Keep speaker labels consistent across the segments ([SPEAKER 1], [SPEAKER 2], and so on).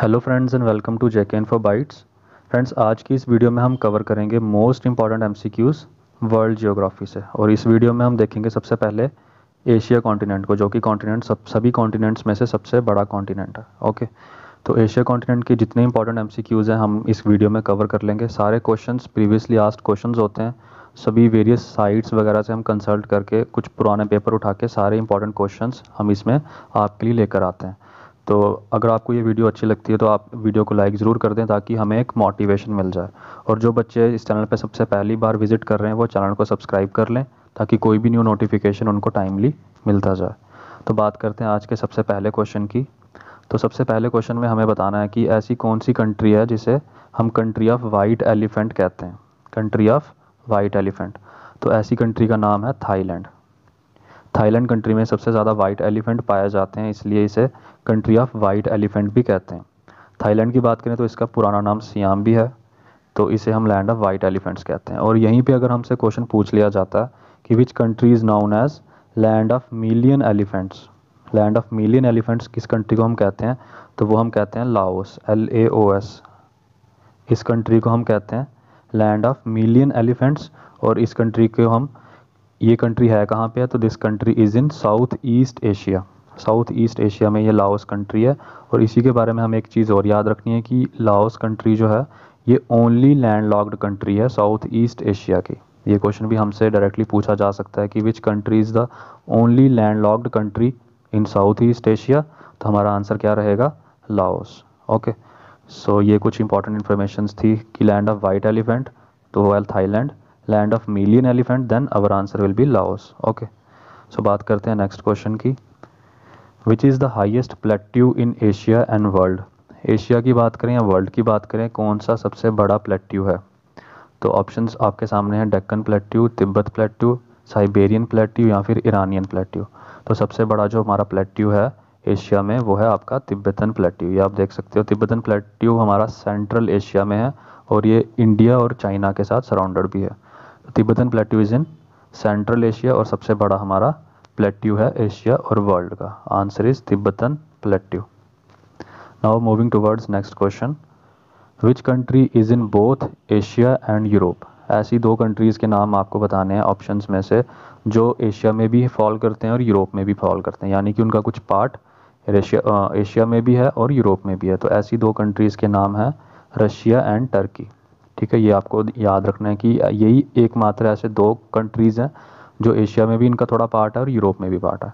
[SPEAKER 1] Hello friends and welcome to JK for bytes friends आज की इस वीडियो में हम कवर करेंगे most important MCQs world geography से। और इस वीडियो में हम देखेंगे सबसे पहले एशिया कॉन्टिनेंट को, जो कि कॉन्टिनेंट सब, सभी कॉन्टिनेंट्स में से सबसे बड़ा कॉन्टिनेंट है। ओके तो एशिया कॉन्टिनेंट के जितने इंपॉर्टेंट एम हैं, हम इस वीडियो में कवर कर लेंगे। सारे क्वेश्चन प्रीवियसली आस्ट क्वेश्चन होते हैं। सभी वेरियस साइट्स वगैरह से हम कंसल्ट करके, कुछ पुराने पेपर उठा के सारे इंपॉर्टेंट क्वेश्चंस हम इसमें आपके लिए लेकर आते हैं। तो अगर आपको ये वीडियो अच्छी लगती है तो आप वीडियो को लाइक ज़रूर कर दें ताकि हमें एक मोटिवेशन मिल जाए। और जो बच्चे इस चैनल पर सबसे पहली बार विज़िट कर रहे हैं, वो चैनल को सब्सक्राइब कर लें ताकि कोई भी न्यू नोटिफिकेशन उनको टाइमली मिलता जाए। तो बात करते हैं आज के सबसे पहले क्वेश्चन की। तो सबसे पहले क्वेश्चन में हमें बताना है कि ऐसी कौन सी कंट्री है जिसे हम कंट्री ऑफ़ वाइट एलिफेंट कहते हैं। कंट्री ऑफ़ वाइट एलिफेंट तो ऐसी कंट्री का नाम है थाईलैंड थाईलैंड कंट्री में सबसे ज़्यादा वाइट एलिफेंट पाए जाते हैं, इसलिए इसे कंट्री ऑफ़ वाइट एलिफेंट भी कहते हैं। थाईलैंड की बात करें तो इसका पुराना नाम सियाम भी है तो इसे हम लैंड ऑफ़ वाइट एलिफेंट्स कहते हैं। और यहीं पे अगर हमसे क्वेश्चन पूछ लिया जाता है कि which country is known as land of million elephants land of million elephants किस कंट्री को हम कहते हैं तो वो हम कहते हैं Laos L A O S इस कंट्री को हम कहते हैं लैंड ऑफ़ मिलियन एलिफेंट्स और इस कंट्री को हम ये कंट्री है कहाँ पे है? तो this country is in south east Asia south east Asia में ये लाओस कंट्री है और इसी के बारे में हमें एक चीज़ और याद रखनी है कि लाओस कंट्री जो है, ये ओनली लैंड लॉक्ड कंट्री है साउथ ईस्ट एशिया की. ये क्वेश्चन भी हमसे डायरेक्टली पूछा जा सकता है कि which country is the only landlocked country in south east Asia तो हमारा आंसर क्या रहेगा? लाओस ओके सो ये कुछ इंपॉर्टेंट इन्फॉर्मेशन थी कि लैंड ऑफ़ वाइट एलिफेंट तो well Thailand land of million elephant then our answer will be Laos okay so बात करते हैं नेक्स्ट क्वेश्चन की which is the highest plateau in Asia and world Asia की बात करें या वर्ल्ड की बात करें कौन सा सबसे बड़ा प्लेट्यू है तो ऑप्शंस आपके सामने हैं Deccan plateau Tibet plateau Siberian plateau या फिर ईरानियन प्लेट्यू तो सबसे बड़ा जो हमारा प्लेट्यू है एशिया में, वो है आपका तिब्बतन प्लेट्यू ये आप देख सकते हो तिब्बतन प्लेट्यू हमारा सेंट्रल एशिया में है, और ये इंडिया और चाइना के साथ सराउंडेड भी है। Tibetan plateau is in central Asia और सबसे बड़ा हमारा प्लेट्यू है एशिया और वर्ल्ड का। Answer is Tibetan plateau. Now moving towards next question which country is in both Asia and Europe ऐसी दो कंट्रीज़ के नाम आपको बताने हैं ऑप्शंस में से, जो एशिया में भी फॉल करते हैं और यूरोप में भी फॉल करते हैं। यानी कि उनका कुछ पार्ट एशिया एशिया में भी है और यूरोप में भी है। तो ऐसी दो कंट्रीज़ के नाम हैं रशिया एंड टर्की ठीक है, ये आपको याद रखना है कि यही एकमात्र ऐसे दो कंट्रीज़ हैं जो एशिया में भी इनका थोड़ा पार्ट है और यूरोप में भी पार्ट है।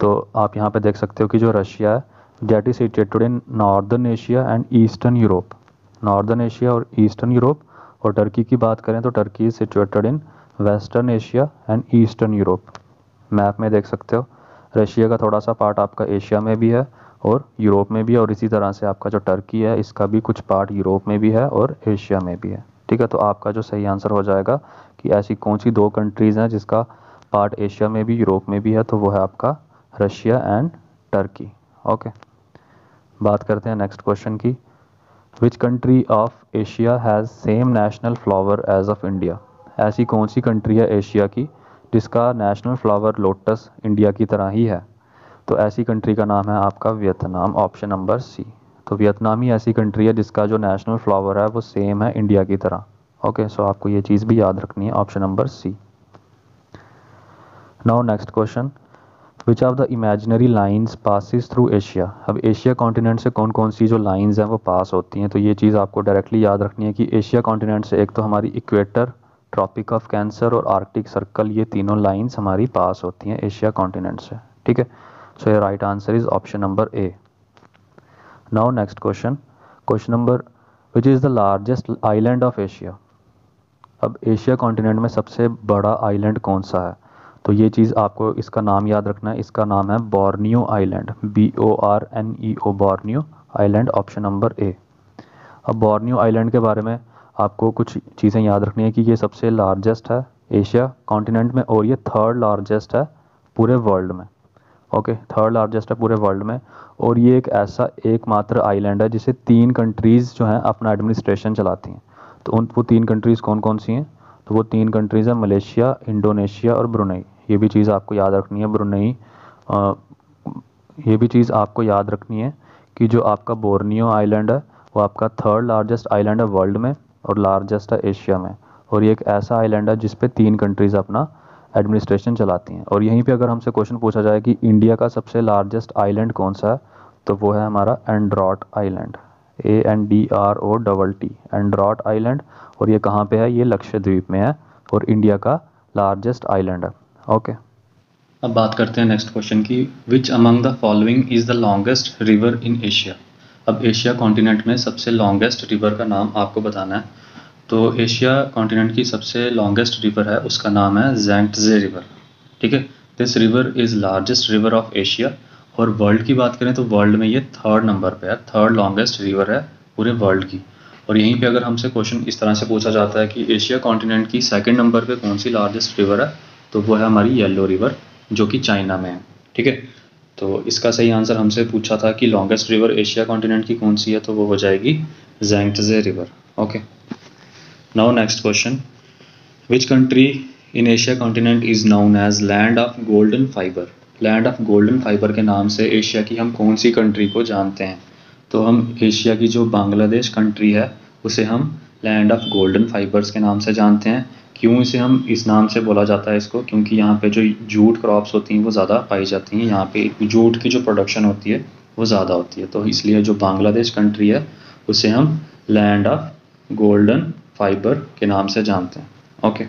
[SPEAKER 1] तो आप यहाँ पे देख सकते हो कि जो रशिया है that is situated in northern Asia and eastern Europe northern Asia और ईस्टर्न यूरोप और टर्की की बात करें तो Turkey is situated in western Asia and eastern Europe map में देख सकते हो रशिया का थोड़ा सा पार्ट आपका एशिया में भी है और यूरोप में भी और इसी तरह से आपका जो टर्की है, इसका भी कुछ पार्ट यूरोप में भी है और एशिया में भी है। ठीक है तो आपका जो सही आंसर हो जाएगा कि ऐसी कौन सी दो कंट्रीज़ हैं जिसका पार्ट एशिया में भी, यूरोप में भी है तो वो है आपका रशिया एंड टर्की। ओके बात करते हैं नेक्स्ट क्वेश्चन की। Which country of Asia has same national flower as of India ऐसी कौन सी कंट्री है एशिया की जिसका नेशनल फ्लावर लोटस इंडिया की तरह ही है? तो ऐसी कंट्री का नाम है आपका वियतनाम ऑप्शन नंबर सी तो वियतनाम ही ऐसी कंट्री है जिसका जो नेशनल फ्लावर है वो सेम है इंडिया की तरह. ओके सो आपको ये चीज़ भी याद रखनी है option number C now next question which of the imaginary lines passes through Asia अब एशिया कॉन्टिनेंट से कौन कौन सी जो लाइन्स हैं वो पास होती हैं? तो ये चीज़ आपको डायरेक्टली याद रखनी है कि एशिया कॉन्टिनेंट से एक तो हमारी इक्वेटर ट्रॉपिक ऑफ़ कैंसर और आर्कटिक सर्कल ये तीनों लाइन्स हमारी पास होती हैं एशिया कॉन्टिनेंट से. ठीक है? सो ये right answer is option number A now next question question number which is the largest island of Asia अब एशिया कॉन्टिनेंट में सबसे बड़ा आइलैंड कौन सा है? तो ये चीज़ आपको इसका नाम याद रखना है। इसका नाम है Borneo island B O R N E O Borneo island option number A अब बॉर्नियो आइलैंड के बारे में आपको कुछ चीज़ें याद रखनी है कि ये सबसे लार्जेस्ट है एशिया कॉन्टिनेंट में और ये थर्ड लार्जेस्ट है पूरे वर्ल्ड में। ओके, थर्ड लार्जेस्ट है पूरे वर्ल्ड में। और ये एक ऐसा एकमात्र आइलैंड है जिसे तीन कंट्रीज़ जो हैं अपना एडमिनिस्ट्रेशन चलाती हैं। तो उन, वो तीन कंट्रीज़ कौन कौन सी हैं? तो वो तीन कंट्रीज़ हैं, मलेशिया, इंडोनेशिया और ब्रुनई। ये भी चीज़ आपको याद रखनी है, ब्रुनई। ये भी चीज़ आपको याद रखनी है कि जो आपका बोर्नियो आइलैंड है, वो आपका थर्ड लार्जेस्ट आइलैंड है वर्ल्ड में और लार्जेस्ट है एशिया में। और ये एक ऐसा आइलैंड है जिस पे तीन कंट्रीज़ अपना एडमिनिस्ट्रेशन चलाती हैं। और यहीं पे अगर हमसे क्वेश्चन पूछा जाए कि इंडिया का सबसे लार्जेस्ट आइलैंड कौन सा है तो वो है हमारा Androth island A N D R O double T Androth island और ये कहाँ पे है? ये लक्षद्वीप में है, और इंडिया का लार्जेस्ट आइलैंड है। ओके अब बात करते हैं नेक्स्ट क्वेश्चन की। Which among the following is the longest river in Asia अब एशिया कॉन्टिनेंट में सबसे लॉन्गेस्ट रिवर का नाम आपको बताना है। तो एशिया कॉन्टिनेंट की सबसे लॉन्गेस्ट रिवर है, उसका नाम है जैंगजे रिवर ठीक है? This river is largest river of Asia और वर्ल्ड की बात करें तो वर्ल्ड में ये थर्ड नंबर पे है थर्ड लॉन्गेस्ट रिवर है पूरे वर्ल्ड की। और यहीं पे अगर हमसे क्वेश्चन इस तरह से पूछा जाता है कि एशिया कॉन्टिनेंट की सेकंड नंबर पे कौन सी लार्जेस्ट रिवर है तो वो है हमारी येलो रिवर जो कि चाइना में है, ठीक है? तो इसका सही आंसर हमसे पूछा था कि लॉन्गेस्ट रिवर एशिया कॉन्टिनेंट की कौन सी है तो वो हो जाएगी Yangtze river okay now next question which country in Asia continent is known as land of golden fibre land of golden fibre के नाम से एशिया की हम कौन सी कंट्री को जानते हैं? तो हम एशिया की जो बांग्लादेश कंट्री है, उसे हम लैंड ऑफ़ गोल्डन फाइबर्स के नाम से जानते हैं। क्यों इसे हम इस नाम से बोला जाता है इसको? क्योंकि यहाँ पे जो जूट क्रॉप्स होती हैं, वो ज़्यादा पाई जाती हैं। यहाँ पे जूट की जो प्रोडक्शन होती है, वो ज़्यादा होती है। तो इसलिए जो बांग्लादेश कंट्री है, उसे हम लैंड ऑफ़ गोल्डन फाइबर के नाम से जानते हैं। ओके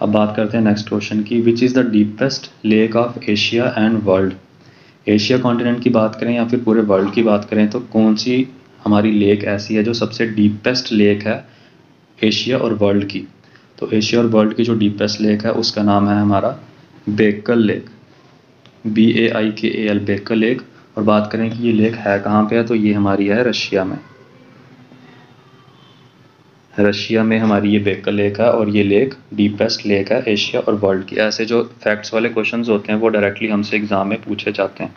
[SPEAKER 1] अब बात करते हैं नेक्स्ट क्वेश्चन की which is the deepest lake of Asia and world Asia continent की बात करें या फिर पूरे वर्ल्ड की बात करें तो कौन सी हमारी लेक ऐसी है जो सबसे डीपेस्ट लेक है एशिया और वर्ल्ड की? तो एशिया और वर्ल्ड की जो डीपेस्ट लेक है, उसका नाम है हमारा बेकल लेक बी ए आई के ए एल बेकल लेक और बात करें कि ये लेक है कहाँ पे है तो ये हमारी है रशिया में। रशिया में हमारी ये बेकल लेक है और ये लेक डीपेस्ट लेक है एशिया और वर्ल्ड की। ऐसे जो फैक्ट्स वाले क्वेश्चंस होते हैं, वो डायरेक्टली हमसे एग्ज़ाम में पूछे जाते हैं।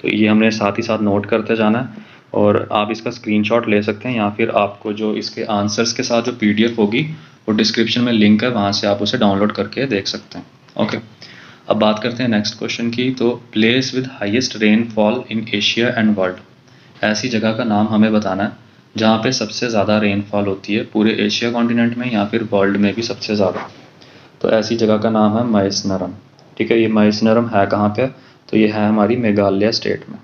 [SPEAKER 1] तो ये हमने साथ ही साथ नोट करते जाना है और आप इसका स्क्रीनशॉट ले सकते हैं या फिर आपको जो इसके आंसर्स के साथ जो पीडीएफ होगी, वो डिस्क्रिप्शन में लिंक है, वहाँ से आप उसे डाउनलोड करके देख सकते हैं। ओके अब बात करते हैं नेक्स्ट क्वेश्चन की। तो place with highest rainfall in Asia and world ऐसी जगह का नाम हमें बताना है। जहाँ पे सबसे ज़्यादा रेनफॉल होती है पूरे एशिया कॉन्टिनेंट में, या फिर वर्ल्ड में भी सबसे ज़्यादा। तो ऐसी जगह का नाम है मैसनरम ठीक है, ये मैसनरम है कहाँ पे? तो ये है हमारी मेघालय स्टेट में।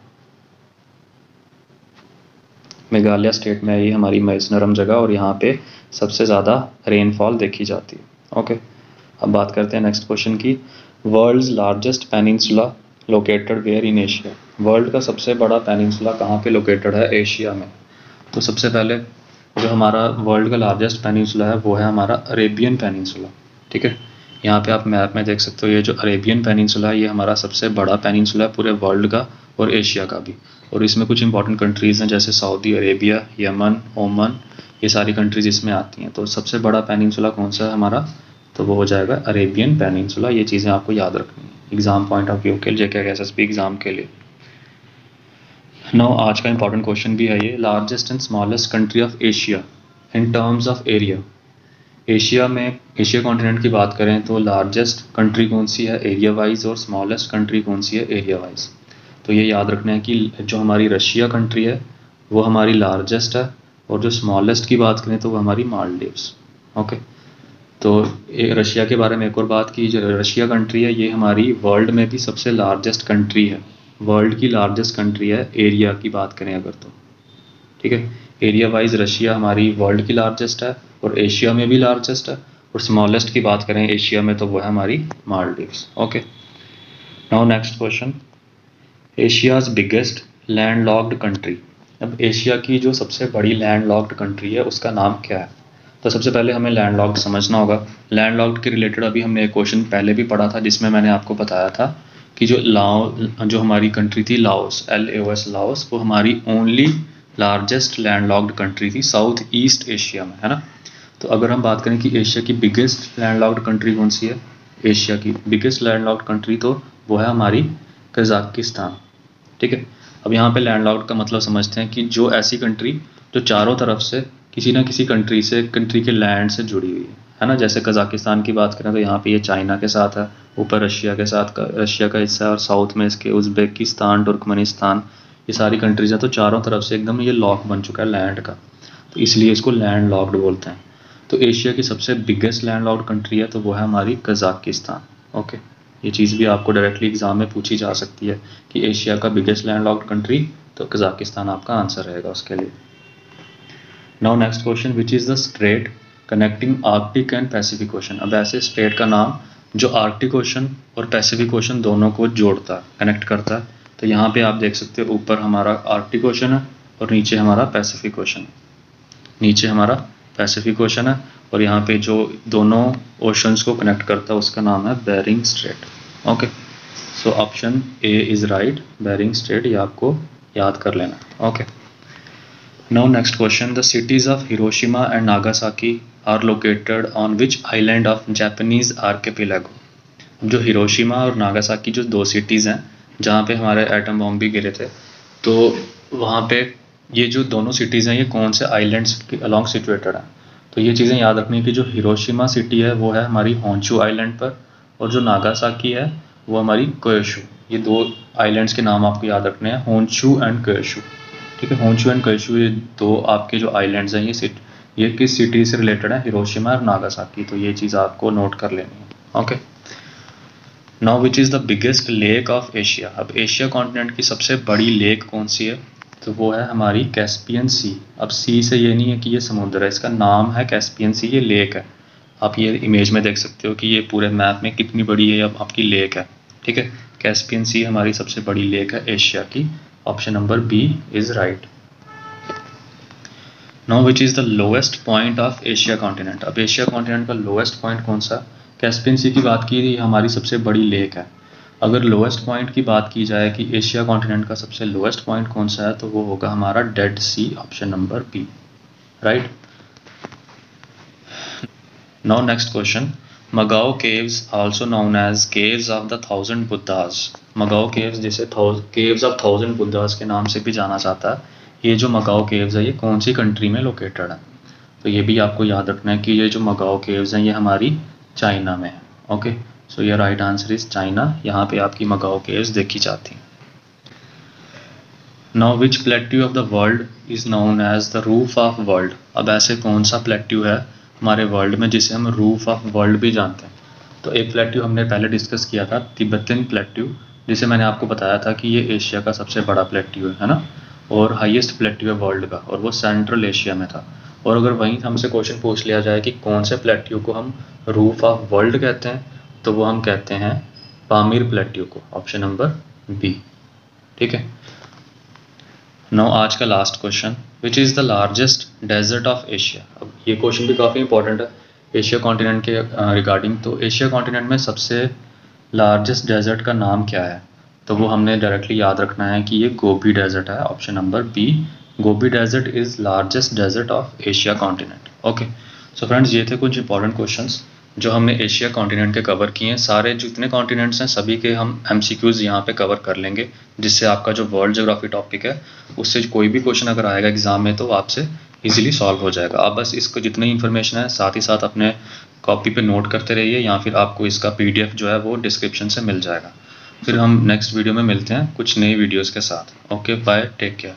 [SPEAKER 1] मेघालय स्टेट में है ये हमारी मैसनरम जगह, और यहाँ पे सबसे ज़्यादा रेनफॉल देखी जाती है। ओके अब बात करते हैं नेक्स्ट क्वेश्चन की। World's largest peninsula located where in Asia world का सबसे बड़ा पेनिनसुला कहाँ पे लोकेटेड है? एशिया में। तो सबसे पहले जो हमारा वर्ल्ड का लार्जेस्ट पेनिनसुला है, वो है हमारा अरेबियन पेनिनसुला ठीक है? यहाँ पे आप मैप में देख सकते हो, ये जो अरेबियन पेनिनसुला है, ये हमारा सबसे बड़ा पेनिनसुला है पूरे वर्ल्ड का और एशिया का भी। और इसमें कुछ इंपॉर्टेंट कंट्रीज़ हैं, जैसे सऊदी अरेबिया यमन ओमन ये सारी कंट्रीज़ इसमें आती हैं। तो सबसे बड़ा पेनिनसुला कौन सा है हमारा? तो वो हो जाएगा अरेबियन पेनिनसुला ये चीज़ें आपको याद रखनी है। एग्ज़ाम पॉइंट ऑफ़ व्यू के लिए जेके एस एस एग्ज़ाम के लिए। नो आज का इंपॉर्टेंट क्वेश्चन भी है ये. Largest and smallest country of Asia in terms of area Asia में एशिया कॉन्टिनेंट की बात करें तो लार्जेस्ट कंट्री कौन सी है? एरिया वाइज और स्मॉलेस्ट कंट्री कौन सी है? एरिया वाइज तो ये याद रखना है कि जो हमारी रशिया कंट्री है, वो हमारी लार्जेस्ट है और जो स्मॉलेस्ट की बात करें तो वो हमारी मालदीव्स ओके तो रशिया के बारे में एक और बात की. जो रशिया कंट्री है, ये हमारी वर्ल्ड में भी सबसे लार्जेस्ट कंट्री है. वर्ल्ड की लार्जेस्ट कंट्री है एरिया की बात करें अगर तो। ठीक है? एरिया वाइज रशिया हमारी वर्ल्ड की लार्जेस्ट है और एशिया में भी लार्जेस्ट है और स्मॉलेस्ट की बात करें एशिया में तो वो है हमारी Maldives okay now next question Asia's biggest landlocked country अब एशिया की जो सबसे बड़ी लैंड लॉक्ड कंट्री है, उसका नाम क्या है? तो सबसे पहले हमें लैंड लॉक्ड समझना होगा। लैंड लॉक्ड के रिलेटेड अभी हमने एक क्वेश्चन पहले भी पढ़ा था, जिसमें मैंने आपको बताया था कि जो लाओ, जो हमारी कंट्री थी Laos L A S Laos वो हमारी only largest land locked country थी साउथ ईस्ट एशिया में, है ना? तो अगर हम बात करें कि एशिया की बिगेस्ट लैंड लॉक्ड कंट्री कौन सी है? एशिया की बिगेस्ट लैंड लॉक्ड कंट्री तो वो है हमारी कजाकिस्तान ठीक है? अब यहाँ पे लैंडलॉक्ड का मतलब समझते हैं कि जो ऐसी कंट्री जो चारों तरफ़ से किसी ना किसी कंट्री से कंट्री के लैंड से जुड़ी हुई है। है ना? जैसे कजाकिस्तान की बात करें तो यहाँ पे ये चाइना के साथ है, ऊपर रशिया के साथ, का, रशिया का हिस्सा है और साउथ में इसके उज्बेकिस्तान, तुर्कमनिस्तान, ये सारी कंट्रीज़ हैं। तो चारों तरफ़ से एकदम ये लॉक बन चुका है लैंड का। तो इसलिए इसको लैंड लॉक्ड बोलते हैं। तो एशिया की सबसे बिगेस्ट लैंड लॉक्ड कंट्री है तो वो है हमारी कजाकिस्तान। ओके ये चीज़ भी आपको डायरेक्टली एग्ज़ाम में पूछी जा सकती है कि एशिया का बिगेस्ट लैंड लॉक्ड कंट्री तो कजाकिस्तान आपका आंसर रहेगा उसके लिए। Now next question which is the strait connecting Arctic and Pacific Ocean अब ऐसे स्टेट का नाम, जो आर्कटिक ओशन और पैसिफिक ओशन दोनों को जोड़ता है कनेक्ट करता है। तो यहाँ पे आप देख सकते हो, ऊपर हमारा आर्कटिक ओशन है और नीचे हमारा पैसिफिक ओशन है। नीचे हमारा पैसिफिक ओशन है और यहाँ पे जो दोनों ओशंस को कनेक्ट करता है, उसका नाम है Bering Strait okay so option A is right Bering Strait ये आपको याद कर लेना okay now next question the cities of Hiroshima and Nagasaki are located on which island of Japanese archipelago जो हिरोशिमा और नागासाकी जो दो सिटीज़ हैं, जहाँ पे हमारे एटम बॉम्ब भी गिरे थे तो वहाँ पे ये जो दोनों सिटीज़ हैं, ये कौन से आइलैंड्स के अलॉन्ग सिचुएटेड हैं? तो ये चीज़ें याद रखनी कि जो हिरोशिमा सिटी है, वो है हमारी होंचू आइलैंड पर, और जो नागासाकी है, वो हमारी कोयशू ये दो आइलैंड्स के नाम आपको याद रखने हैं होंचू एंड कोयशु ठीक है होंचू एंड कोयशु ये दो आपके जो आइलैंड्स हैं, ये सिट ये किस सिटी से रिलेटेड है? हिरोशिमा और नागासाकी तो ये चीज़ आपको नोट कर लेनी है। Okay now which is the biggest lake of Asia अब एशिया कॉन्टिनेंट की सबसे बड़ी लेक कौन सी है? तो वो है हमारी कैस्पियन सी अब सी से ये नहीं है कि ये समुद्र है, इसका नाम है कैस्पियन सी ये लेक है। आप ये इमेज में देख सकते हो कि ये पूरे मैप में कितनी बड़ी है अब आपकी लेक है। ठीक है? कैस्पियन सी हमारी सबसे बड़ी लेक है एशिया की। Option number B is right. No which is the lowest point of Asia continent अब एशिया कॉन्टिनेंट का लोएस्ट पॉइंट कौन सा? कैस्पियन सी की बात की थी हमारी सबसे बड़ी लेक है। अगर लोएस्ट पॉइंट की बात की जाए कि एशिया कॉन्टिनेंट का सबसे लोएस्ट पॉइंट कौन सा है तो वो होगा हमारा Dead Sea option number B right now next question Mogao caves also known as caves of the thousand Buddhas Mogao caves जिसे केव्स ऑफ़ थाउज़ेंड बुद्धाज के नाम से भी जाना जाता है, ये जो मकाओ केव्स है, ये कौन सी कंट्री में लोकेटेड है? तो ये भी आपको याद रखना है कि ये जो मगाओ केव्स हैं, ये हमारी चाइना में है ओके सो ये राइट आंसर इज़ चाइना यहाँ पे आपकी मगाओ केव्स देखी जाती now which plateau of the world is known as the roof of world अब ऐसे कौन सा प्लेट्यू है हमारे वर्ल्ड में, जिसे हम रूफ ऑफ़ वर्ल्ड भी जानते हैं। तो एक प्लेट्यू हमने पहले डिस्कस किया था तिब्बतिन प्लेट्यू जिसे मैंने आपको बताया था कि ये एशिया का सबसे बड़ा प्लेट्यू है ना? और हाईएस्ट प्लेट्यू है वर्ल्ड का, और वो सेंट्रल एशिया में था। और अगर वहीं हमसे क्वेश्चन पूछ लिया जाए कि कौन से प्लेट्यू को हम रूफ ऑफ़ वर्ल्ड कहते हैं तो वो हम कहते हैं पामीर प्लेट्यू को ऑप्शन नंबर बी ठीक है? नो आज का last question which is the largest desert of Asia अब ये क्वेश्चन भी काफ़ी इंपॉर्टेंट है एशिया कॉन्टिनेंट के रिगार्डिंग तो एशिया कॉन्टिनेंट में सबसे लार्जेस्ट डेजर्ट का नाम क्या है? तो वो हमने डायरेक्टली याद रखना है कि ये गोबी डेजर्ट है option number B Gobi desert is largest desert of Asia continent okay so friends ये थे कुछ इंपॉर्टेंट क्वेश्चंस जो हमने एशिया कॉन्टिनेंट के कवर किए हैं, सारे जितने कॉन्टिनेंट्स हैं, सभी के हम एम सी क्यूज़ यहाँ पर कवर कर लेंगे, जिससे आपका जो वर्ल्ड जोग्राफी टॉपिक है, उससे कोई भी क्वेश्चन अगर आएगा एग्ज़ाम में तो आपसे इजीली सॉल्व हो जाएगा। आप बस इसको जितनी इन्फॉर्मेशन है, साथ ही साथ अपने कॉपी पे नोट करते रहिए, या फिर आपको इसका पीडीएफ जो है, वो डिस्क्रिप्शन से मिल जाएगा। फिर हम नेक्स्ट वीडियो में मिलते हैं, कुछ नई वीडियोस के साथ। Okay bye take care